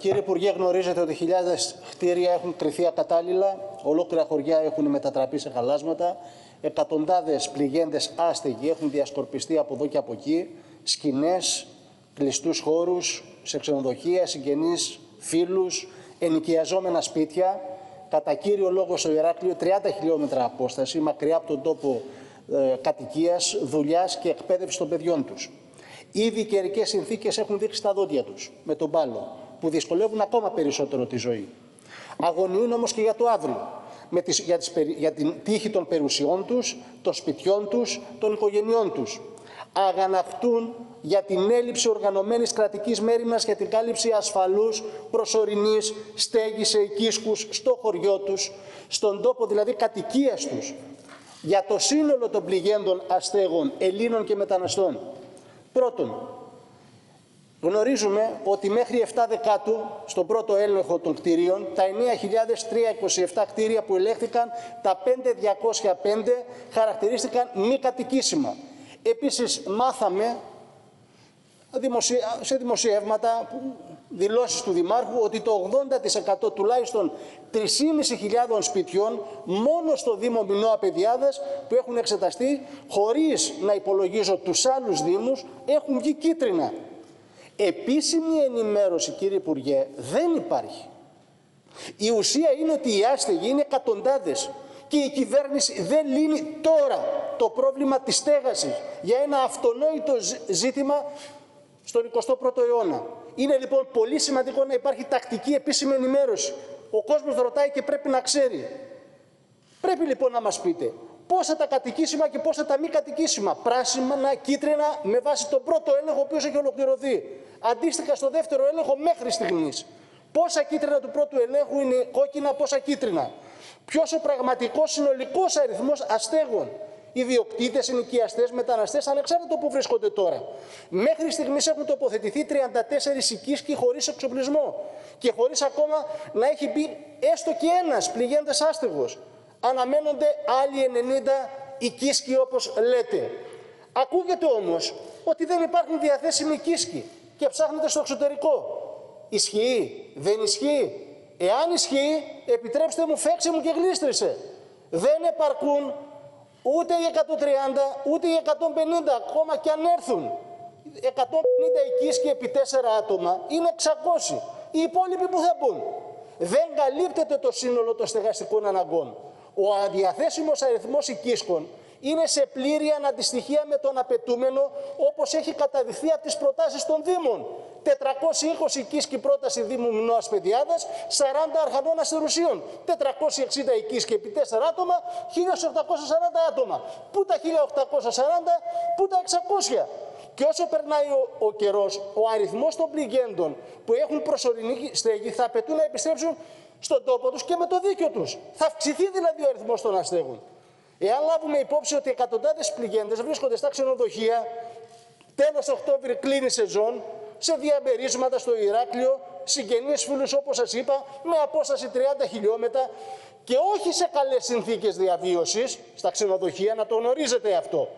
Κύριε Υπουργέ, γνωρίζετε ότι χιλιάδες κτίρια έχουν κρυθεί ακατάλληλα, ολόκληρα χωριά έχουν μετατραπεί σε χαλάσματα, εκατοντάδες πληγέντες άστεγοι έχουν διασκορπιστεί από εδώ και από εκεί, σκηνές, κλειστούς χώρους, σε ξενοδοχεία, συγγενείς, φίλους, ενοικιαζόμενα σπίτια. Κατά κύριο λόγο στο Ηράκλειο, 30 χιλιόμετρα απόσταση, μακριά από τον τόπο ε, κατοικίας, δουλειάς και εκπαίδευσης των παιδιών τους. Ήδη οι καιρικές συνθήκες έχουν δείξει τα δόντια τους με τον πάλο, που δυσκολεύουν ακόμα περισσότερο τη ζωή. Αγωνιούν όμως και για το αύριο, με τις, για, τις, για την τύχη των περιουσιών τους, των σπιτιών τους, των οικογενειών τους. Αγαναχτούν για την έλλειψη οργανωμένης κρατικής μέρημνας για την κάλυψη ασφαλούς προσωρινής στέγης σε οικίσκους στο χωριό τους, στον τόπο δηλαδή κατοικίας τους, για το σύνολο των πληγέντων αστέγων Ελλήνων και μεταναστών. Πρώτον, γνωρίζουμε ότι μέχρι 7 δεκάτου στον πρώτο έλεγχο των κτηρίων, τα 9.327 κτίρια που ελέγχθηκαν, τα 5.205 χαρακτηρίστηκαν μη κατοικήσιμα. Επίσης μάθαμε σε δημοσιεύματα, δηλώσεις του Δημάρχου, ότι το 80% τουλάχιστον 3.500 σπιτιών μόνο στο Δήμο Μινώα Παιδιάδας που έχουν εξεταστεί, χωρίς να υπολογίζω τους άλλους Δήμους, έχουν βγει κίτρινα. Επίσημη ενημέρωση, κύριε Υπουργέ, δεν υπάρχει. Η ουσία είναι ότι οι άστεγοι είναι εκατοντάδες και η κυβέρνηση δεν λύνει τώρα το πρόβλημα της στέγασης για ένα αυτονόητο ζήτημα στον 21ο αιώνα. Είναι λοιπόν πολύ σημαντικό να υπάρχει τακτική επίσημη ενημέρωση. Ο κόσμος ρωτάει και πρέπει να ξέρει. Πρέπει λοιπόν να μας πείτε πόσα τα κατοικήσιμα και πόσα τα μη κατοικήσιμα. Πράσινα, κίτρινα, με βάση τον πρώτο έλεγχο ο οποίος έχει ολοκληρωθεί. Αντίστοιχα στο δεύτερο έλεγχο μέχρι στιγμής. Πόσα κίτρινα του πρώτου ελέγχου είναι κόκκινα, πόσα κίτρινα. Ποιος ο πραγματικός συνολικός αριθμός αστέγων ιδιοκτήτες, ενοικιαστέ, μεταναστές, ανεξάρτητα που βρίσκονται τώρα. Μέχρι στιγμής έχουν τοποθετηθεί 34 οικίσκοι χωρίς εξοπλισμό και χωρίς ακόμα να έχει μπει έστω και ένας πληγέντε άστεγος. Αναμένονται άλλοι 90 οικίσκοι όπως λέτε. Ακούγεται όμως ότι δεν υπάρχουν διαθέσιμοι οικίσκοι και ψάχνετε στο εξωτερικό. Ισχύει, δεν ισχύει; Εάν ισχύει, επιτρέψτε μου, φέξε μου και γλίστρησε. Δεν επαρκούν Ούτε οι 130, ούτε οι 150, ακόμα και αν έρθουν. 150 οικείς και επί 4 άτομα είναι 600. Οι υπόλοιποι που θα μπουν. Δεν καλύπτεται το σύνολο των στεγαστικών αναγκών. Ο αδιαθέσιμος αριθμός οικίσκων είναι σε πλήρη αναντιστοιχεία με τον απαιτούμενο όπως έχει καταδειχθεί από τις προτάσεις των Δήμων. 420 οικίσκη πρόταση Δήμου Μινώας Παιδιάδας, 40 αρχανών αστερουσίων. 460 οικίσκη επί 4 άτομα, 1840 άτομα. Πού τα 1840, πού τα 600. Και όσο περνάει ο, ο καιρός, ο αριθμός των πληγέντων που έχουν προσωρινή στέγη θα απαιτούν να επιστρέψουν στον τόπο τους και με το δίκιο τους. Θα αυξηθεί δηλαδή ο αριθμός των αστέγων. Εάν λάβουμε υπόψη ότι εκατοντάδες πληγέντες βρίσκονται στα ξενοδοχεία, τέλος Οκτώβρη κλείνει σεζόν, σε διαμερίσματα στο Ηράκλειο, συγγενείς φίλους όπως σας είπα, με απόσταση 30 χιλιόμετρα και όχι σε καλές συνθήκες διαβίωσης στα ξενοδοχεία, να το γνωρίζετε αυτό.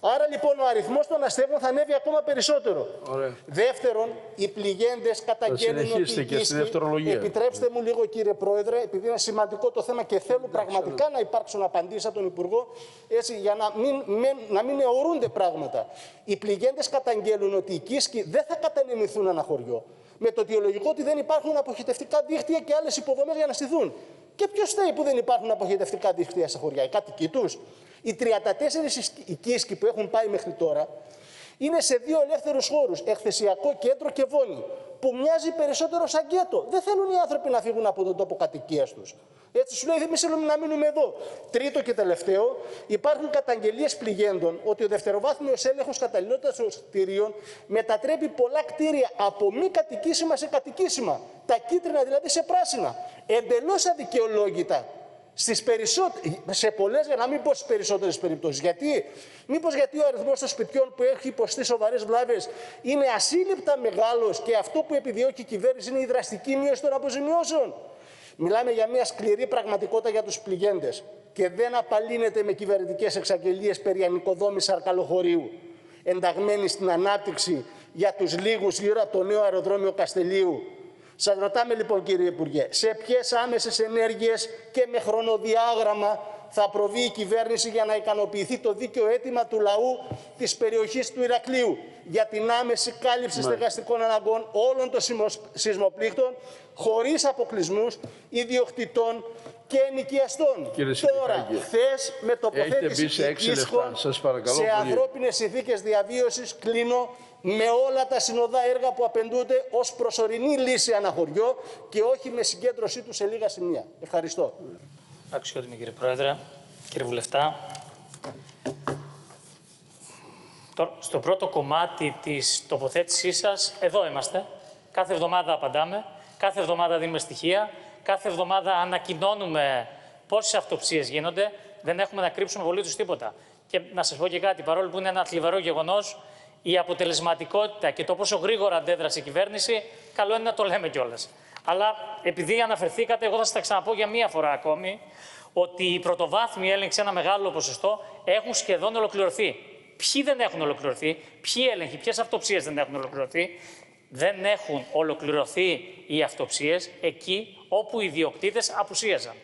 Άρα λοιπόν ο αριθμός των αστέγων θα ανέβει ακόμα περισσότερο. Ωραία. Δεύτερον, οι πληγέντες καταγγέλνουν ότι και στη δευτερολογία. Επιτρέψτε μου λίγο κύριε Πρόεδρε, επειδή είναι σημαντικό το θέμα και θέλω πραγματικά να υπάρξουν απαντήσεις από τον Υπουργό, έτσι, για να μην, να μην αιωρούνται πράγματα. Οι πληγέντες καταγγέλνουν ότι οι Κίσκοι δεν θα κατανεμηθούν ένα χωριό. Με το αιτιολογικό ότι δεν υπάρχουν αποχητευτικά δίχτυα και άλλες υποδομές για να στηθούν. Και ποιος θέλει που δεν υπάρχουν αποχητευτικά δίχτυα στα χωριά, οι κάτοικοι τους. Οι 34 οικίσκοι που έχουν πάει μέχρι τώρα είναι σε δύο ελεύθερους χώρους, εκθεσιακό κέντρο και βόνι, που μοιάζει περισσότερο σαν γκέτο. Δεν θέλουν οι άνθρωποι να φύγουν από τον τόπο κατοικίας τους. Έτσι σου λέει, δεν θέλουμε να μείνουμε εδώ. Τρίτο και τελευταίο, υπάρχουν καταγγελίες πληγέντων ότι ο δευτεροβάθμιος έλεγχος καταλληλότητας των κτηρίων μετατρέπει πολλά κτίρια από μη κατοικήσιμα σε κατοικήσιμα. Τα κίτρινα δηλαδή σε πράσινα. Εντελώς αδικαιολόγητα στις περισσότερες, σε πολλές, για να μην πω στις περισσότερες περιπτώσεις. Γιατί, μήπως γιατί ο αριθμός των σπιτιών που έχει υποστεί σοβαρές βλάβες είναι ασύλληπτα μεγάλος και αυτό που επιδιώκει η κυβέρνηση είναι η δραστική μείωση των αποζημιώσεων; Μιλάμε για μια σκληρή πραγματικότητα για τους πληγέντες και δεν απαλύνεται με κυβερνητικές εξαγγελίες περί ανοικοδόμης αρκαλοχωρίου, ενταγμένη στην ανάπτυξη για τους λίγους γύρω από το νέο αεροδρόμιο Καστελίου, Σας ρωτάμε λοιπόν κύριε Υπουργέ, σε ποιες άμεσες ενέργειες και με χρονοδιάγραμμα θα προβεί η κυβέρνηση για να ικανοποιηθεί το δίκαιο αίτημα του λαού της περιοχής του Ηρακλείου για την άμεση κάλυψη στεγαστικών αναγκών όλων των σεισμοπλήκτων χωρίς αποκλεισμούς ιδιοκτητών και ενοικιαστών. Τώρα, χθες με τοποθέτηση ίσχων σε ανθρώπινες συνθήκες διαβίωσης κλείνω με όλα τα συνοδά έργα που απαιτούνται ως προσωρινή λύση αναχωριό και όχι με συγκέντρωσή του σε λίγα σημεία. Ευχαριστώ. Αξιότιμη κύριε Πρόεδρε, κύριε Βουλευτά. Στο πρώτο κομμάτι της τοποθέτησής σας, εδώ είμαστε. Κάθε εβδομάδα απαντάμε, κάθε εβδομάδα δίνουμε στοιχεία, κάθε εβδομάδα ανακοινώνουμε πόσες αυτοψίες γίνονται. Δεν έχουμε να κρύψουμε πολύ τους τίποτα. Και να σας πω και κάτι, παρόλο που είναι ένα θλιβερό γεγονός, η αποτελεσματικότητα και το πόσο γρήγορα αντέδρασε η κυβέρνηση, καλό είναι να το λέμε κιόλας. Αλλά επειδή αναφερθήκατε, εγώ θα σας τα ξαναπώ για μία φορά ακόμη, ότι οι πρωτοβάθμιοι έλεγχοι σε ένα μεγάλο ποσοστό έχουν σχεδόν ολοκληρωθεί. Ποιοι δεν έχουν ολοκληρωθεί, ποιοι έλεγχοι, ποιες αυτοψίες δεν έχουν ολοκληρωθεί. Δεν έχουν ολοκληρωθεί οι αυτοψίες εκεί όπου οι ιδιοκτήτες απουσίαζαν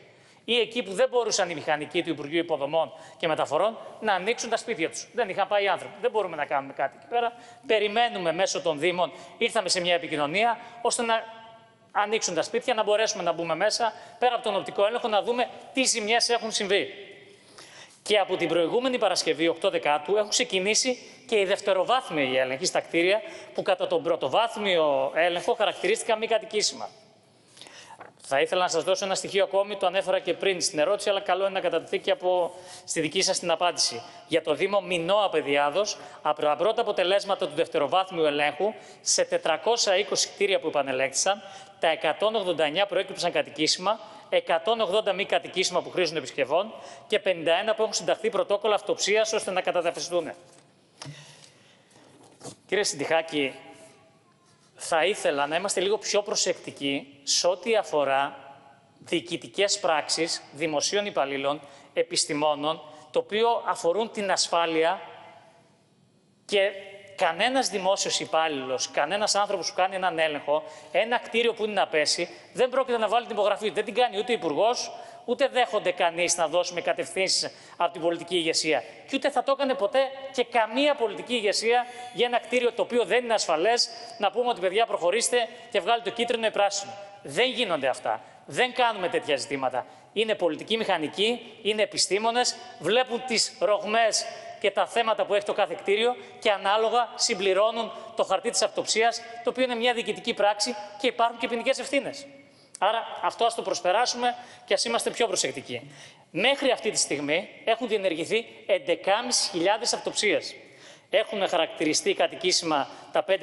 ή εκεί που δεν μπορούσαν οι μηχανικοί του Υπουργείου Υποδομών και Μεταφορών να ανοίξουν τα σπίτια τους. Δεν είχαν πάει άνθρωποι. Δεν μπορούμε να κάνουμε κάτι εκεί πέρα. Περιμένουμε μέσω των Δήμων, ήρθαμε σε μια επικοινωνία, ώστε να ανοίξουν τα σπίτια, να μπορέσουμε να μπούμε μέσα, πέρα από τον οπτικό έλεγχο, να δούμε τι ζημιές έχουν συμβεί. Και από την προηγούμενη Παρασκευή, 8 Δεκάτου, έχουν ξεκινήσει και οι δευτεροβάθμιοι έλεγχοι στα κτίρια, που κατά τον πρωτοβάθμιο έλεγχο χαρακτηρίστηκαν μη κατοικήσιμα. Θα ήθελα να σας δώσω ένα στοιχείο ακόμη, το ανέφερα και πριν στην ερώτηση, αλλά καλό είναι να κατατεθεί και από στη δική σας την απάντηση. Για το Δήμο Μινό Απεδιάδο, από τα πρώτα αποτελέσματα του δευτεροβάθμιου ελέγχου, σε 420 κτίρια που επανελέγχθησαν, τα 189 προέκυψαν κατοικήσιμα, 180 μη κατοικήσιμα που χρήζουν επισκευών και 51 που έχουν συνταχθεί πρωτόκολλα αυτοψίας ώστε να καταδαφιστούν. Κύριε Συντιχάκη, θα ήθελα να είμαστε λίγο πιο προσεκτικοί σε ό,τι αφορά διοικητικές πράξεις δημοσίων υπαλλήλων, επιστημόνων, το οποίο αφορούν την ασφάλεια και κανένας δημόσιος υπάλληλος, κανένας άνθρωπος που κάνει έναν έλεγχο, ένα κτίριο που είναι να πέσει, δεν πρόκειται να βάλει την υπογραφή. Δεν την κάνει ούτε ο υπουργός, ούτε δέχονται κανείς να δώσουμε κατευθύνσεις από την πολιτική ηγεσία. Και ούτε θα το έκανε ποτέ και καμία πολιτική ηγεσία για ένα κτίριο το οποίο δεν είναι ασφαλές, να πούμε ότι παιδιά προχωρήστε και βγάλετε το κίτρινο ή πράσινο. Δεν γίνονται αυτά. Δεν κάνουμε τέτοια ζητήματα. Είναι πολιτικοί μηχανικοί, είναι επιστήμονες, βλέπουν τις ρογμές και τα θέματα που έχει το κάθε κτίριο και ανάλογα συμπληρώνουν το χαρτί της αυτοψίας, το οποίο είναι μια διοικητική πράξη και υπάρχουν και ποινικές ευθύνες. Άρα αυτό ας το προσπεράσουμε και ας είμαστε πιο προσεκτικοί. Μέχρι αυτή τη στιγμή έχουν διενεργηθεί 11.500 αυτοψίες. Έχουν χαρακτηριστεί κατοικήσιμα τα 5.353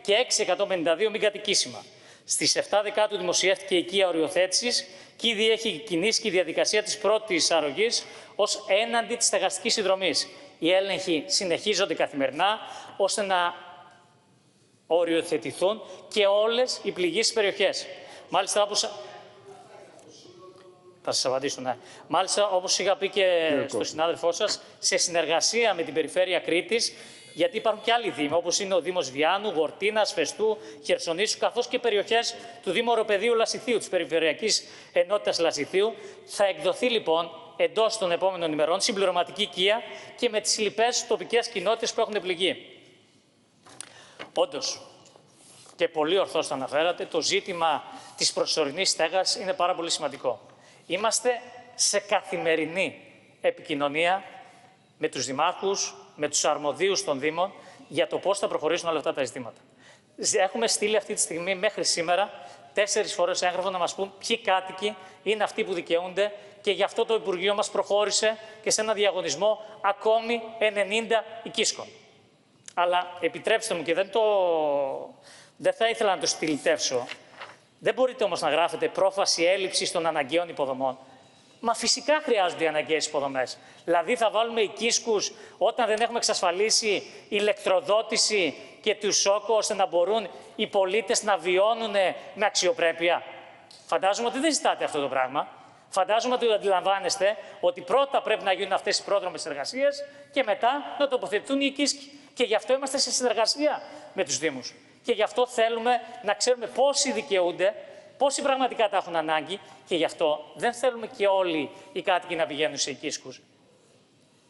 και 6.152 μη κατοικήσιμα. Στις 7 Δεκάτου δημοσιεύτηκε η οικία οριοθέτησης και ήδη έχει κινήσει και η διαδικασία της πρώτης αρρωγής ως έναντι της στεγαστικής συνδρομής. Οι έλεγχοι συνεχίζονται καθημερινά ώστε να οριοθετηθούν και όλες οι πληγήσεις περιοχές. Μάλιστα, όπως... Θα σας απαντήσω, ναι. Μάλιστα, όπως είχα πει και στο συνάδελφό σας, σε συνεργασία με την Περιφέρεια Κρήτης, γιατί υπάρχουν και άλλοι δήμοι, όπως είναι ο Δήμος Βιάνου, Γορτίνας, Φεστού, Χερσονήσου, καθώς και περιοχές του Δήμου Οροπεδίου Λασιθίου, της Περιφερειακής Ενότητας Λασιθίου. Θα εκδοθεί λοιπόν εντός των επόμενων ημερών συμπληρωματική οικία και με τις λοιπές τοπικές κοινότητες που έχουν πληγεί. Όντως, και πολύ ορθώς το αναφέρατε, το ζήτημα της προσωρινής στέγας είναι πάρα πολύ σημαντικό. Είμαστε σε καθημερινή επικοινωνία με τους δημάρχους, με τους αρμοδίους των Δήμων για το πώς θα προχωρήσουν όλα αυτά τα ζητήματα. Έχουμε στείλει αυτή τη στιγμή μέχρι σήμερα τέσσερις φορές έγγραφο να μας πούν ποιοι κάτοικοι είναι αυτοί που δικαιούνται και γι' αυτό το Υπουργείο μας προχώρησε και σε ένα διαγωνισμό ακόμη 90 οικίσκων. Αλλά επιτρέψτε μου και δεν, το... δεν θα ήθελα να το στυλιτεύσω. Δεν μπορείτε όμως να γράφετε πρόφαση έλλειψης των αναγκαίων υποδομών. Μα φυσικά χρειάζονται οι αναγκαίες υποδομές. Δηλαδή θα βάλουμε οικίσκους όταν δεν έχουμε εξασφαλίσει ηλεκτροδότηση και τους σόκο ώστε να μπορούν οι πολίτες να βιώνουν με αξιοπρέπεια. Φαντάζομαι ότι δεν ζητάτε αυτό το πράγμα. Φαντάζομαι ότι αντιλαμβάνεστε ότι πρώτα πρέπει να γίνουν αυτές οι πρόδρομες εργασίες και μετά να τοποθετηθούν οι οικίσκοι. Και γι' αυτό είμαστε σε συνεργασία με τους Δήμους. Και γι' αυτό θέλουμε να ξέρουμε πόσοι δικαιούνται, πόσοι πραγματικά τα έχουν ανάγκη και γι' αυτό δεν θέλουμε και όλοι οι κάτοικοι να πηγαίνουν σε οικίσκους.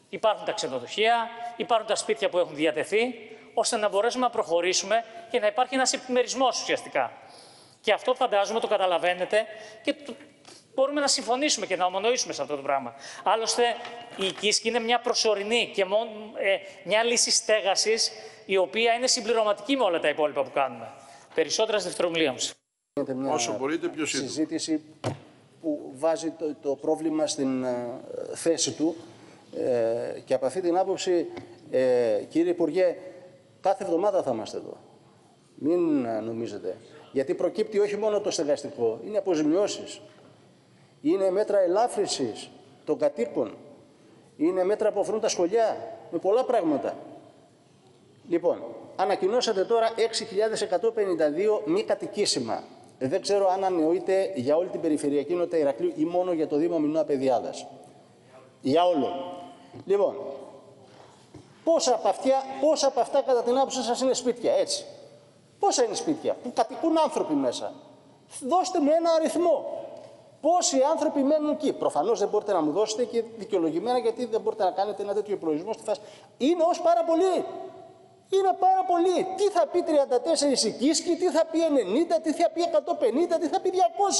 Υπάρχουν τα ξενοδοχεία, υπάρχουν τα σπίτια που έχουν διατεθεί, ώστε να μπορέσουμε να προχωρήσουμε και να υπάρχει ένας επιμερισμός ουσιαστικά. Και αυτό φαντάζομαι το καταλαβαίνετε και μπορούμε να συμφωνήσουμε και να ομονοήσουμε σε αυτό το πράγμα. Άλλωστε, η οικίσκη είναι μια προσωρινή και μόνο, ε, μια λύση στέγασης η οποία είναι συμπληρωματική με όλα τα υπόλοιπα που κάνουμε. Περισσότερα στη δευτερομιλία μου. Όσο μπορείτε, πιο σύντομα. Συζήτηση που βάζει το, το πρόβλημα στην uh, θέση του ε, και από αυτή την άποψη, ε, κύριε Υπουργέ, κάθε εβδομάδα θα είμαστε εδώ. Μην uh, νομίζετε. Γιατί προκύπτει όχι μόνο το στεγαστικό, είναι αποζημιώσεις. Είναι μέτρα ελάφρυνσης των κατοίκων. Είναι μέτρα που αφορούν τα σχολιά, με πολλά πράγματα. Λοιπόν, ανακοινώσατε τώρα 6.152 μη κατοικήσιμα. Δεν ξέρω αν ανεωείται για όλη την περιφερειακή νότα Ηρακλείου ή μόνο για το Δήμο Μινώα Παιδιάδας. Για όλο. Λοιπόν, πόσα από, αυτά, πόσα από αυτά κατά την άποψή σας είναι σπίτια, έτσι. Πόσα είναι σπίτια που κατοικούν άνθρωποι μέσα. Δώστε μου ένα αριθμό. Πόσοι άνθρωποι μένουν εκεί. Προφανώς δεν μπορείτε να μου δώσετε και δικαιολογημένα γιατί δεν μπορείτε να κάνετε ένα τέτοιο προορισμό στη φάση. Είναι ως πάρα πολύ. Είναι πάρα πολύ. Τι θα πει 34 η Κίσκη, τι θα πει 90, τι θα πει 150, τι θα πει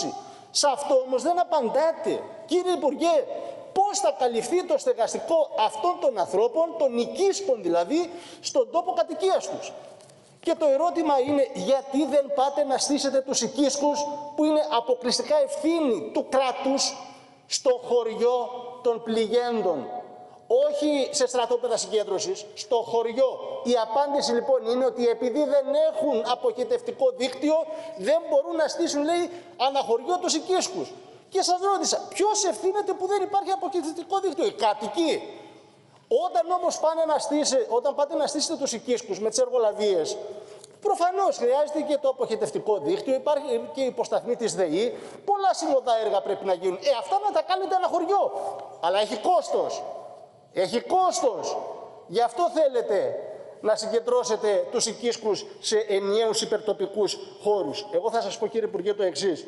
200. Σε αυτό όμως δεν απαντάτε. Κύριε Υπουργέ, πώς θα καλυφθεί το στεγαστικό αυτών των ανθρώπων, των οικίσκων δηλαδή, στον τόπο κατοικίας τους. Και το ερώτημα είναι γιατί δεν πάτε να στήσετε τους οικίσκους που είναι αποκλειστικά ευθύνη του κράτους στο χωριό των πληγέντων; Όχι σε στρατόπεδα συγκέντρωσης, στο χωριό. Η απάντηση λοιπόν είναι ότι επειδή δεν έχουν αποχετευτικό δίκτυο, δεν μπορούν να στήσουν, λέει, αναχωριό τους οικίσκους. Και σας ρώτησα, ποιος ευθύνεται που δεν υπάρχει αποχετευτικό δίκτυο, οι κάτοικοι. Όταν όμως πάνε να στήσετε, όταν πάτε να στήσετε τους οικίσκους με τις εργολαβίες, Προφανώς χρειάζεται και το αποχετευτικό δίκτυο, υπάρχει και η υποσταθμή της ΔΕΗ. Πολλά συνοδά έργα πρέπει να γίνουν. Ε, αυτά να τα κάνετε ένα χωριό. Αλλά έχει κόστος. Έχει κόστος. Γι' αυτό θέλετε να συγκεντρώσετε τους οικίσκους σε ενιαίους υπερτοπικούς χώρους. Εγώ θα σας πω κύριε Υπουργέ το εξής.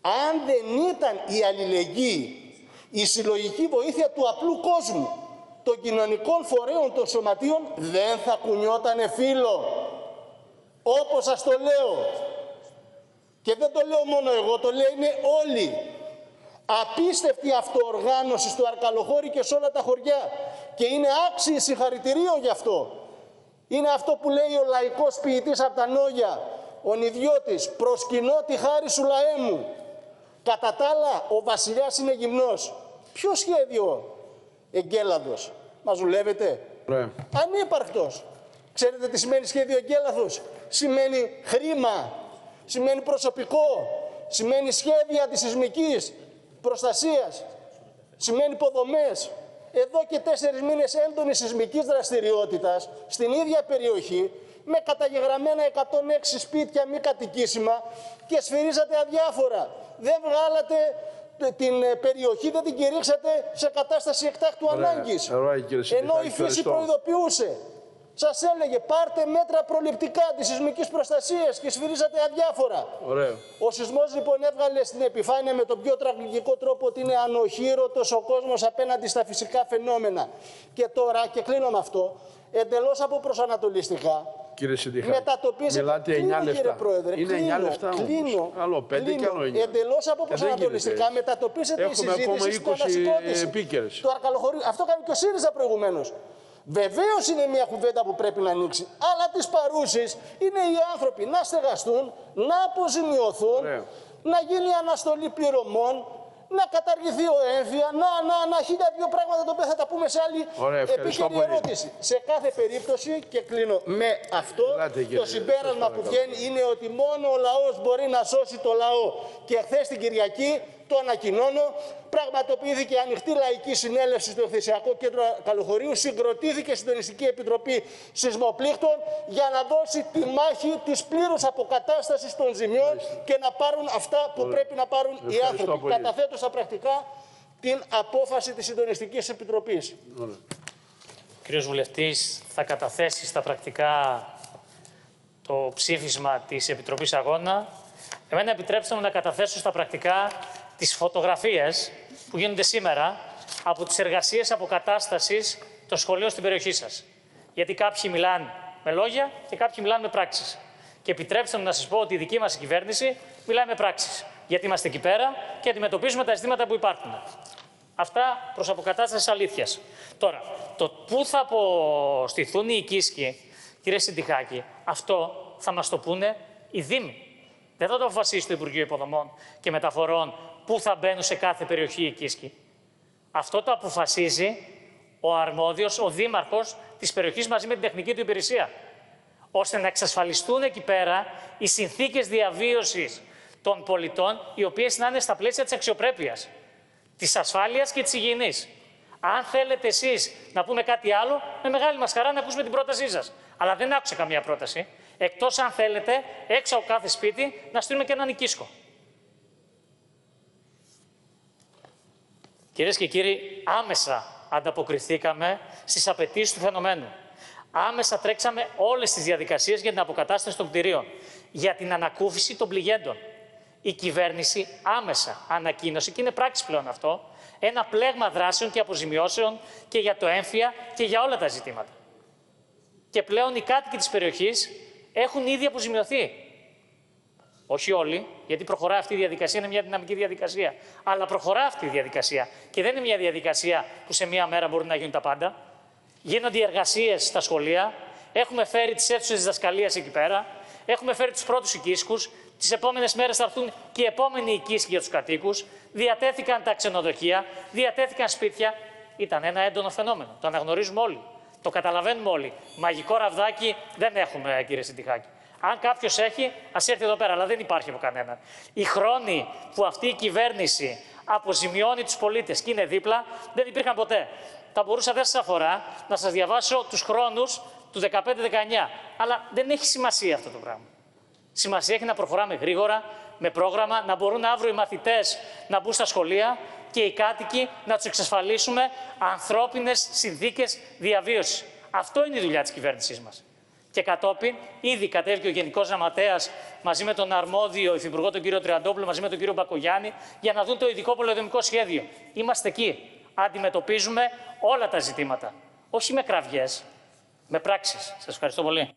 Αν δεν ήταν η αλληλεγγύη, η συλλογική βοήθεια του απλού κόσμου, των κοινωνικών φορέων των σωματείων, δεν θα κουνιότανε φίλο. Όπως σας το λέω. Και δεν το λέω μόνο εγώ, το λένε όλοι απίστευτη αυτοοργάνωση στο Αρκαλοχώρι και σε όλα τα χωριά και είναι άξιοι συγχαρητηρίων γι' αυτό. Είναι αυτό που λέει ο λαϊκός ποιητής από τα Νόγια, ο Νιδιώτης, προσκυνώ τη χάρη σου λαέ μου. Κατά τα άλλα, ο βασιλιάς είναι γυμνός. Ποιο σχέδιο; Εγκέλαδος, μας δουλεύετε; Ναι. Ανύπαρκτος. Ξέρετε τι σημαίνει σχέδιο εγκέλαδος. Σημαίνει χρήμα, σημαίνει προσωπικό, σημαίνει σχέδια αντισυσμικής, προστασίας, σημαίνει υποδομές. Εδώ και τέσσερις μήνες έντονης σεισμικής δραστηριότητας στην ίδια περιοχή με καταγεγραμμένα 106 σπίτια μη κατοικήσιμα και σφυρίζατε αδιάφορα. Δεν βγάλατε την ε, περιοχή, δεν την κηρύξατε σε κατάσταση εκτάκτου ανάγκης. Ενώ η φύση προειδοποιούσε. Σας έλεγε πάρτε μέτρα προληπτικά της σεισμικής προστασίας και σφυρίζατε αδιάφορα. Ωραίο. Ο σεισμός λοιπόν έβγαλε στην επιφάνεια με τον πιο τραγικό τρόπο ότι είναι ανοχήρωτος ο κόσμος απέναντι στα φυσικά φαινόμενα. Και τώρα, και κλείνω με αυτό, εντελώς από προσανατολιστικά. Κύριε Συντήχα, μετατοπίζεται. Μιλάτε 9 λεπτά. Πρόεδρε, είναι κλείνω, 9 λεπτά όμως. Κλείνω, Άλλο 5 και άλλο 9. Εντελώς από προσανατολιστικά μετατοπίζεται η συζήτηση στην επίκαιρες. του Αρκαλοχωρίου. Αυτό κάνει και ο ΣΥΡΙΖΑ προηγουμένως. Βεβαίως είναι μια κουβέντα που πρέπει να ανοίξει. Αλλά τις παρούσεις είναι οι άνθρωποι να στεγαστούν, να αποζημιωθούν, να γίνει αναστολή πληρωμών, να καταργηθεί ο έμφυα, να, να, να, χίλια δύο πράγματα τα οποία θα τα πούμε σε άλλη επίκαιρη ερώτηση. Σε κάθε περίπτωση, και κλείνω με αυτό, το συμπέρασμα που βγαίνει είναι ότι μόνο ο λαός μπορεί να σώσει το λαό. Και χθες την Κυριακή το ανακοινώνω, πραγματοποιήθηκε ανοιχτή λαϊκή συνέλευση στο Εκθεσιακό Κέντρο Καλοχωρίου, συγκροτήθηκε η Συντονιστική Επιτροπή Σεισμοπλήκτων για να δώσει τη μάχη της πλήρους αποκατάστασης των ζημιών και να πάρουν αυτά που πρέπει να πάρουν οι άνθρωποι. Καταθέτω στα πρακτικά την απόφαση της Συντονιστικής Επιτροπής. Κύριος Βουλευτής, θα καταθέσεις στα πρακτικά το ψήφισμα της Επιτροπής Αγώνα, εμένα επιτρέψτε μου να καταθέσω στα πρακτικά τις φωτογραφίες που γίνονται σήμερα από τις εργασίες αποκατάστασης των σχολείων στην περιοχή σας. Γιατί κάποιοι μιλάνε με λόγια και κάποιοι μιλάνε με πράξεις. Και επιτρέψτε μου να σας πω ότι η δική μας κυβέρνηση μιλάει με πράξεις. Γιατί είμαστε εκεί πέρα και αντιμετωπίζουμε τα ζητήματα που υπάρχουν. Αυτά προς αποκατάστασης αλήθειας. Τώρα, το πού θα αποστηθούν οι οικίσκοι, κύριε Συντιχάκη, αυτό θα μας το πούνε οι Δήμοι. Δεν θα το αποφασίσει το Υπουργείο Υποδομών και Μεταφορών πού θα μπαίνουν σε κάθε περιοχή οι οικίσκοι. Αυτό το αποφασίζει ο αρμόδιος, ο δήμαρχος της περιοχής μαζί με την τεχνική του υπηρεσία. Ώστε να εξασφαλιστούν εκεί πέρα οι συνθήκες διαβίωσης των πολιτών, οι οποίες να είναι στα πλαίσια της αξιοπρέπειας, της ασφάλειας και της υγιεινής. Αν θέλετε εσείς να πούμε κάτι άλλο, με μεγάλη μας χαρά να ακούσουμε την πρότασή σας. Αλλά δεν άκουσα καμία πρόταση. Εκτός αν θέλετε, έξω από κάθε σπίτι, να στείλουμε και έναν οικίσκο. Κυρίες και κύριοι, άμεσα ανταποκριθήκαμε στις απαιτήσεις του φαινομένου. Άμεσα τρέξαμε όλες τις διαδικασίες για την αποκατάσταση των κτηρίων, για την ανακούφιση των πληγέντων. Η κυβέρνηση άμεσα ανακοίνωσε, και είναι πράξη πλέον αυτό, ένα πλέγμα δράσεων και αποζημιώσεων και για το έμφυα και για όλα τα ζητήματα. Και πλέον οι κάτοικοι της περιοχής έχουν ήδη αποζημιωθεί. Όχι όλοι, γιατί προχωρά αυτή η διαδικασία, είναι μια δυναμική διαδικασία. Αλλά προχωρά αυτή η διαδικασία. Και δεν είναι μια διαδικασία που σε μία μέρα μπορούν να γίνουν τα πάντα. Γίνονται οι εργασίες στα σχολεία. Έχουμε φέρει τις αίθουσες διδασκαλίας εκεί πέρα. Έχουμε φέρει τους πρώτους οικίσκους. Τις επόμενες μέρες θα έρθουν και οι επόμενοι οικίσκοι για τους κατοίκους. Διατέθηκαν τα ξενοδοχεία, διατέθηκαν σπίτια. Ήταν ένα έντονο φαινόμενο. Το αναγνωρίζουμε όλοι. Το καταλαβαίνουμε όλοι. Μαγικό ραβδάκι δεν έχουμε, κύριε Συντιχάκη. Αν κάποιος έχει, ας έρθει εδώ πέρα, αλλά δεν υπάρχει από κανέναν. Οι χρόνοι που αυτή η κυβέρνηση αποζημιώνει τους πολίτες και είναι δίπλα, δεν υπήρχαν ποτέ. Θα μπορούσα, δεν σα αφορά, να σας διαβάσω τους χρόνους του 15-19. Αλλά δεν έχει σημασία αυτό το πράγμα. Σημασία έχει να προχωράμε γρήγορα, με πρόγραμμα, να μπορούν αύριο οι μαθητές να μπουν στα σχολεία και οι κάτοικοι να τους εξασφαλίσουμε ανθρώπινες συνθήκες διαβίωσης. Αυτό είναι η δουλειά της κυβέρνησής μας. Και κατόπιν, ήδη κατέβηκε ο Γενικός Γραμματέας μαζί με τον αρμόδιο υφυπουργό, τον κύριο Τριαντόπουλο, μαζί με τον κύριο Μπακογιάννη, για να δουν το ειδικό πολεοδομικό σχέδιο. Είμαστε εκεί. Αντιμετωπίζουμε όλα τα ζητήματα. Όχι με κραυγές, με πράξεις. Σας ευχαριστώ πολύ.